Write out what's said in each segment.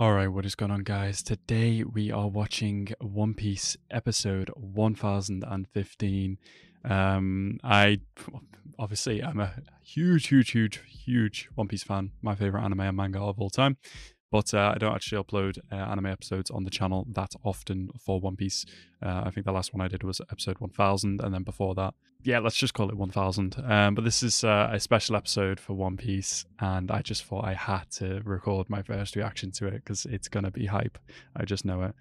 Alright, what is going on, guys? Today we are watching One Piece episode 1015. Um, I obviously I'm a huge, huge, huge, huge One Piece fan. My favorite anime and manga of all time. But uh, I don't actually upload uh, anime episodes on the channel that often for One Piece. Uh, I think the last one I did was episode 1000, and then before that, yeah, let's just call it 1000. Um, but this is uh, a special episode for One Piece, and I just thought I had to record my first reaction to it because it's going to be hype. I just know it.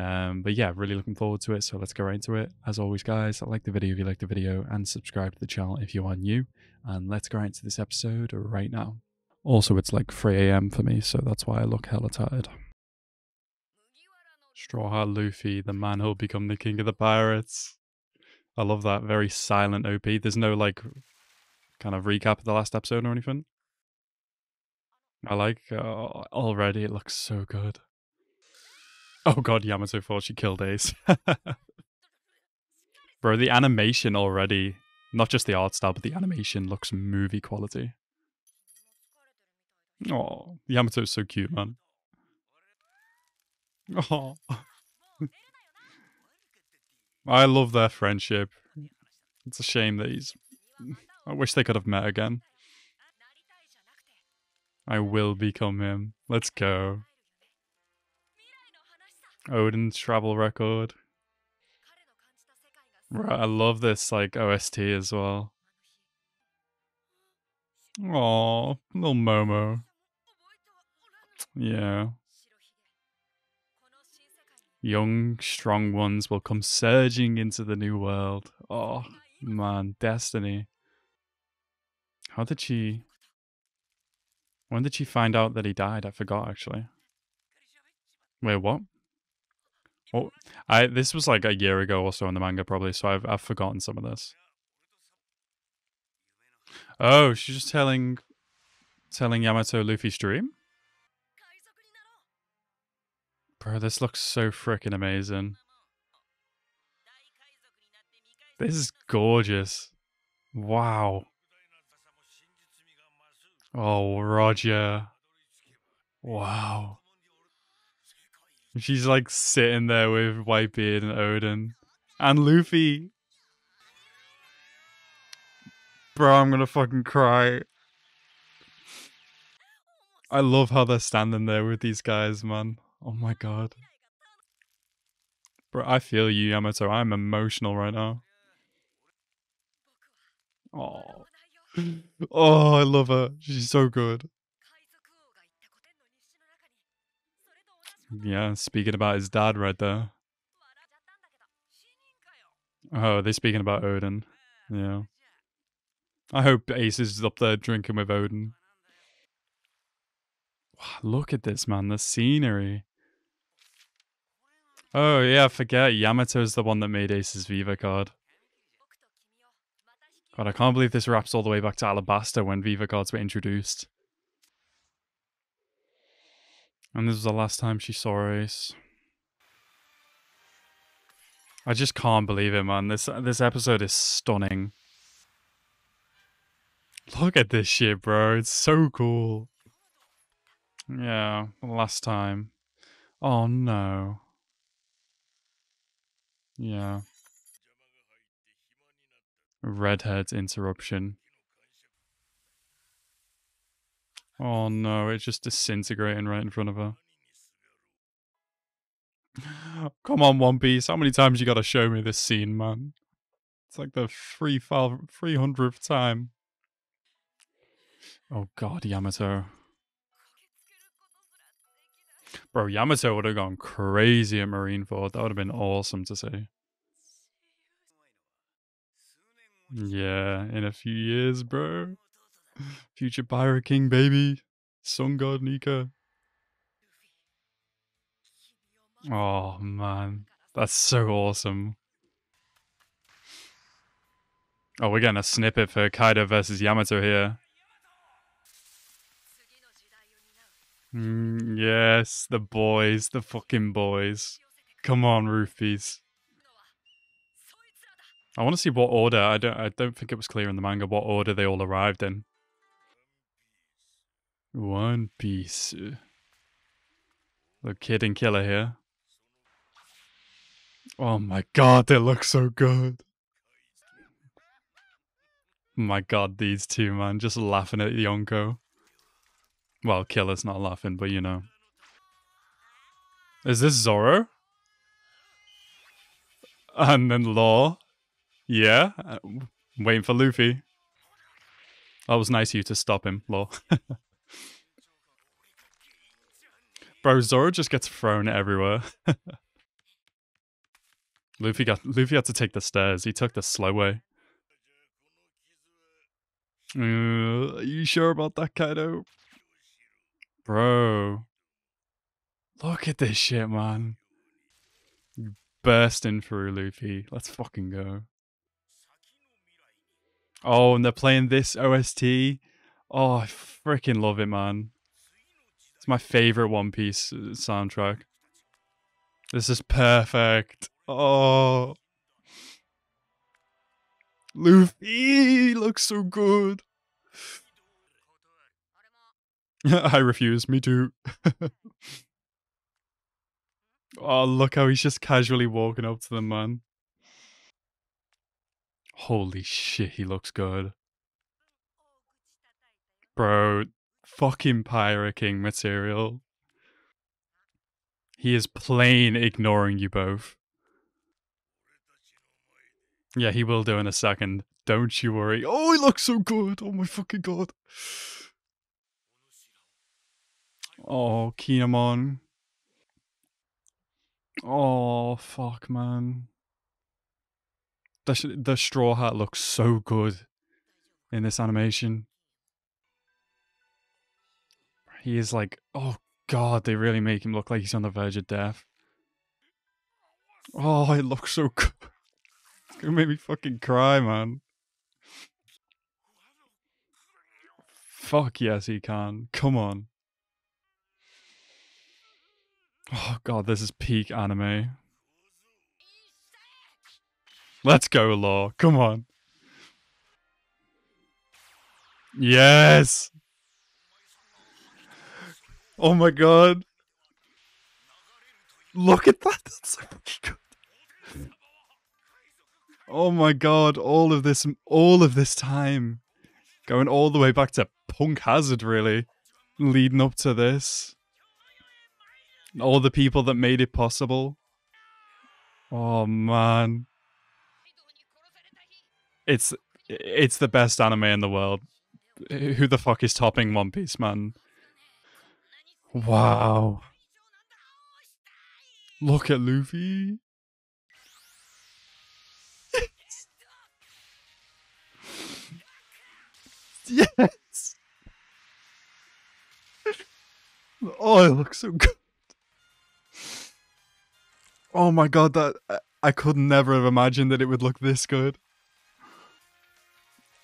Um, but yeah, really looking forward to it. So let's go right into it. As always, guys, like the video if you like the video, and subscribe to the channel if you are new. And let's go right into this episode right now. Also, it's like 3 a.m. for me, so that's why I look hella tired. Straw Hat Luffy, the man who'll become the king of the pirates. I love that. Very silent OP. There's no like kind of recap of the last episode or anything. I like uh, already. It looks so good. Oh god, Yamato thought she killed Ace. Bro, the animation already, not just the art style, but the animation looks movie quality. Oh, Yamato's so cute, man. Oh. I love their friendship. It's a shame that he's... I wish they could have met again. I will become him. Let's go. Oden's travel record. Right, I love this like OST as well. Oh, little Momo. Yeah. Young, strong ones will come surging into the new world. Oh, man. Destiny. How did she... When did she find out that he died? I forgot, actually. Wait, what? Oh, I this was like a year ago or so in the manga, probably, so I've, I've forgotten some of this. Oh, she's just telling telling Yamato Luffy's dream? Bro, this looks so freaking amazing. This is gorgeous. Wow. Oh, Roger. Wow. She's like sitting there with Whitebeard and Oden. And Luffy. Bro, I'm gonna fucking cry. I love how they're standing there with these guys, man. Oh my god. Bro, I feel you, Yamato. I'm emotional right now. Oh. Oh, I love her. She's so good. Yeah, speaking about his dad right there. Oh, they're speaking about Oden. Yeah. I hope Ace is up there drinking with Oden. Wow, look at this, man. The scenery. Oh, yeah, I forget. Yamato's the one that made Ace's Vivre card. God, I can't believe this wraps all the way back to Alabasta when Vivre cards were introduced. And this was the last time she saw Ace. I just can't believe it, man. This this episode is stunning. Look at this shit, bro. It's so cool. Yeah, last time. Oh no. Yeah. Redhead interruption. Oh no, it's just disintegrating right in front of her. Come on, One Piece. How many times you gotta show me this scene, man? It's like the 300th time. Oh god, Yamato. Bro, Yamato would have gone crazy at Marineford. That would have been awesome to see. Yeah, in a few years, bro. Future Pirate King, baby. Sun God Nika. Oh, man. That's so awesome. Oh, we're getting a snippet for Kaido versus Yamato here. Mm, yes, the boys, the fucking boys. Come on, Roofies. I want to see what order. I don't. I don't think it was clear in the manga what order they all arrived in. One Piece. The kid and killer here. Oh my god, they look so good. My god, these two, man, just laughing at Yonko. Well, Killer's not laughing, but you know. Is this Zoro? And then Law. Yeah. Uh, waiting for Luffy. That was nice of you to stop him, Law. Bro, Zoro just gets thrown everywhere. Luffy got Luffy had to take the stairs. He took the slow way. Uh, are you sure about that, Kaido? Bro. Look at this shit, man. Bursting through Luffy. Let's fucking go. Oh, and they're playing this OST. Oh, I freaking love it, man. It's my favorite One Piece uh, soundtrack. This is perfect. Oh. Luffy looks so good. I refuse. Me too. oh, look how he's just casually walking up to them, man. Holy shit, he looks good. Bro, fucking Pirate King material. He is plain ignoring you both. Yeah, he will do in a second. Don't you worry. Oh, he looks so good. Oh my fucking god. Oh, Kinemon. Oh, fuck, man. The, the straw hat looks so good in this animation. He is like, oh god, they really make him look like he's on the verge of death. Oh, it looks so good. It's gonna make me fucking cry, man. Fuck yes, he can. Come on. Oh god, this is peak anime. Let's go, Law. Come on. Yes. Oh my god. Look at that. That's so good. Oh my god, all of this all of this time. Going all the way back to Punk Hazard really. Leading up to this. All the people that made it possible. Oh man. It's it's the best anime in the world. Who the fuck is topping One Piece, man? Wow. Look at Luffy. yes. Oh, it looks so good. Oh my god, that I could never have imagined that it would look this good.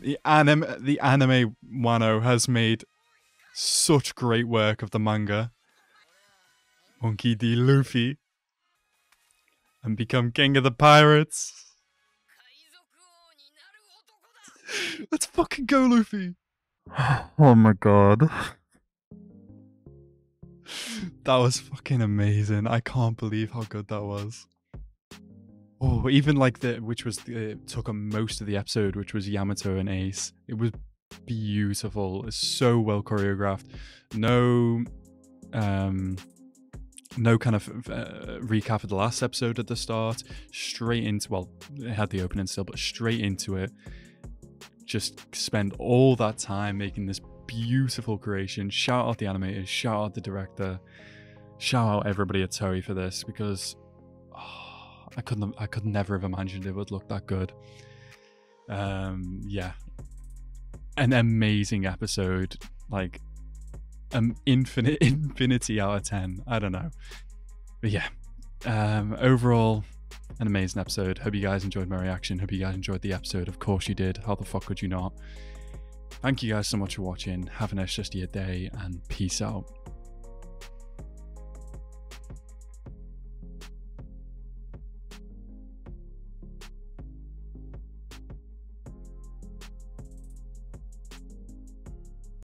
The anime, the anime Wano has made such great work of the manga. Monkey D. Luffy. And become king of the pirates. Let's fucking go, Luffy. Oh my god. That was fucking amazing. I can't believe how good that was. Oh, even like the which was the took up most of the episode, which was Yamato and Ace. It was beautiful. It's so well choreographed. No, um, no kind of uh, recap of the last episode at the start. Straight into well, it had the opening still, but straight into it. Just spend all that time making this beautiful creation. Shout out the animators. Shout out the director. Shout out everybody at Toei for this because I couldn't I could never have imagined it would look that good. Um, yeah, an amazing episode, like an infinite infinity out of ten. I don't know, but yeah, um, overall, an amazing episode. Hope you guys enjoyed my reaction. Hope you guys enjoyed the episode. Of course you did. How the fuck could you not? Thank you guys so much for watching. Have a nice rest of your day and peace out.